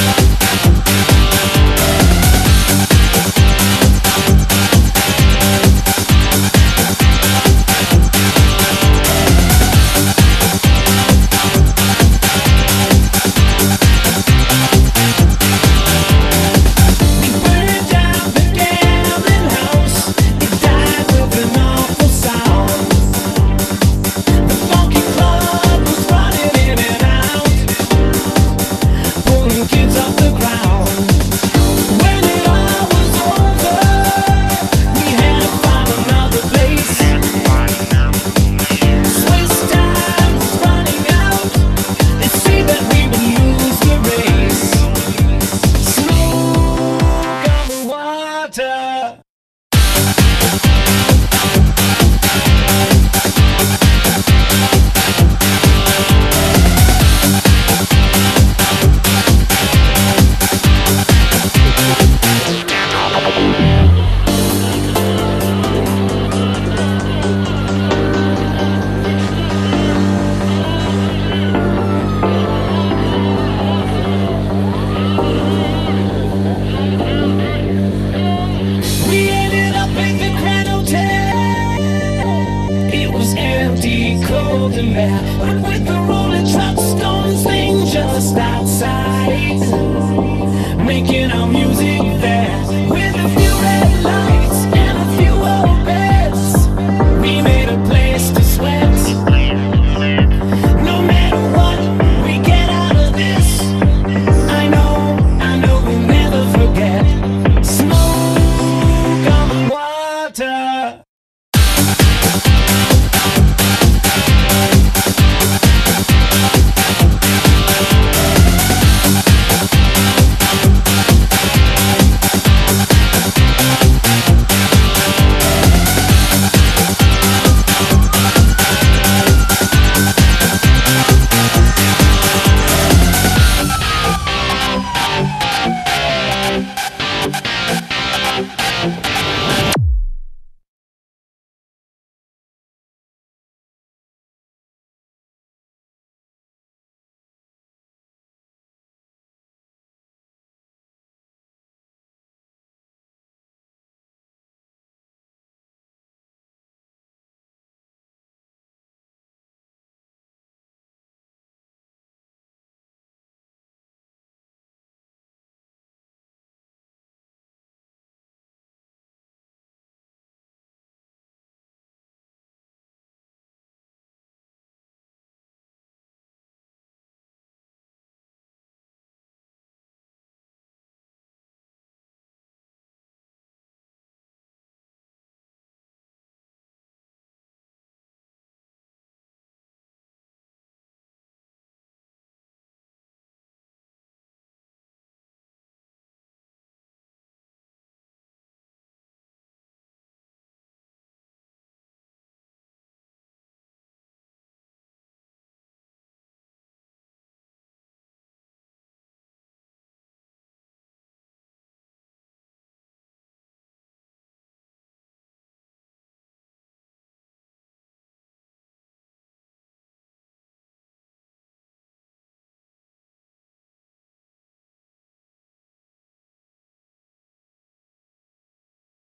Thank Water! with the